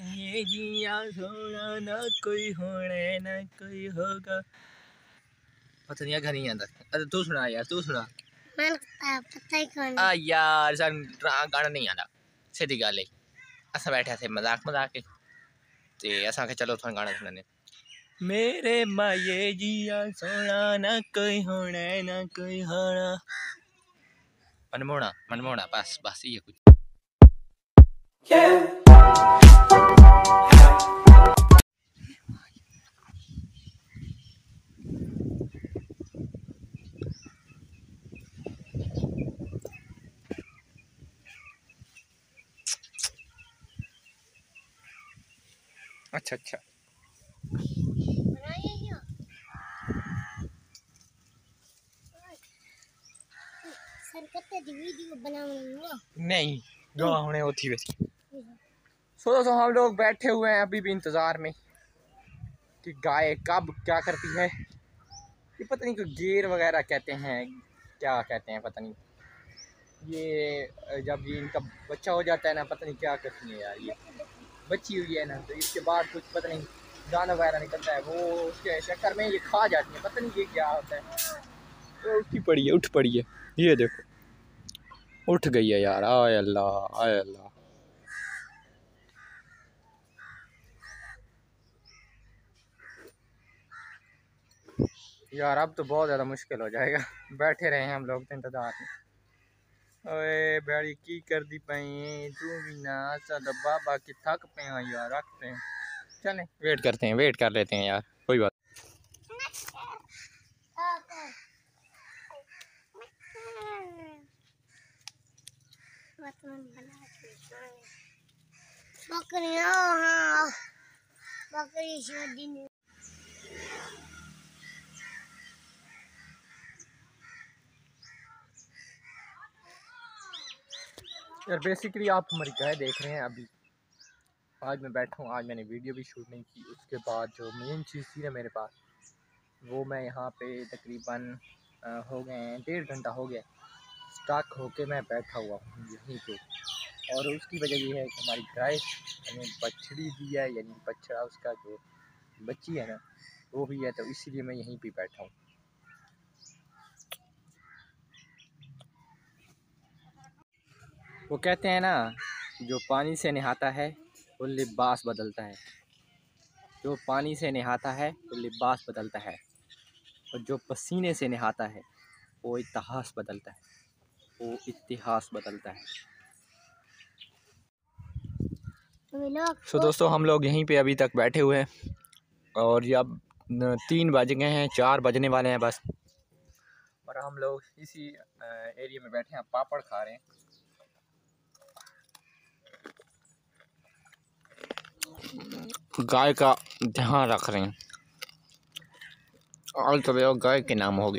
ये जिया सोना ना कोई होने ना कोई होगा। पता नहीं घर नहीं आता अरे तू सुना यार तू सुना। मन पता ही कौन आ यार सन गाना नहीं आता सीधी गल है। असां बैठे थे मज़ाक मज़ाक के ते असां के चलो थोड़ा गाना सुनाने। मेरे माये जिया सोना ना कोई होना ना कोई होना। मनमोना मनमोना बस बस ये कुछ। अच्छा अच्छा। नहीं जो होने होती वैसी। सो दोस्तों हम लोग बैठे हुए हैं अभी भी इंतज़ार में कि गाय कब क्या करती है। ये पता नहीं कोई गेर वगैरह कहते हैं क्या कहते हैं पता नहीं। ये जब ये इनका बच्चा हो जाता है ना पता नहीं क्या करती है यार ये। बच्ची हुई है ना तो इसके बाद कुछ पता नहीं दाना वगैरह निकलता है वो उसके चक्कर में ये खा जाती है पता नहीं ये क्या होता है। तो उठी पड़ी है उठ पड़ी है। ये देखो उठ गई है यार आय अल्लाह आय अल्लाह। यार अब तो बहुत ज़्यादा मुश्किल हो जाएगा। बैठे रहे हैं हम लोग तो इंतज़ार में। ओए बड़ी की कर दी पई तू भी ना चल बाबा की थक पे हैं यार रखते हैं चलें वेट करते हैं वेट कर लेते हैं यार कोई बात बकरियाँ हाँ बकरी शादी यार बेसिकली आप हमारी गाय देख रहे हैं अभी। आज मैं बैठा हूँ, आज मैंने वीडियो भी शूट नहीं की, उसके बाद जो मेन चीज़ थी ना मेरे पास, वो मैं यहाँ पे तकरीबन हो गए हैं, डेढ़ घंटा हो गया। स्टक होके मैं बैठा हुआ हूँ यहीं पे। और उसकी वजह ये है कि हमारी गाय हमें बछड़ी दी है, यानी बछड़ा उसका जो बच्ची है ना, वो भी है तो इसीलिए मैं यहीं पे बैठा हूँ। वो कहते हैं ना, जो पानी से नहाता है, वो लिबास बदलता है। जो पानी से नहाता है, वो लिबास बदलता है। और जो पसीने से नहाता है, वो इतिहास बदलता है। वो इतिहास बदलता है। सो दोस्तों, हम लोग यहीं पे अभी तक बैठे हुए हैं। और ये अब तीन बज गए हैं, चार बजने वाले हैं बस। और हम लोग इसी एरिया में बैठे हैं, पापड़ खा रहे हैं। गाय का ध्यान रख रहे हैं। और तो गाय के नाम हो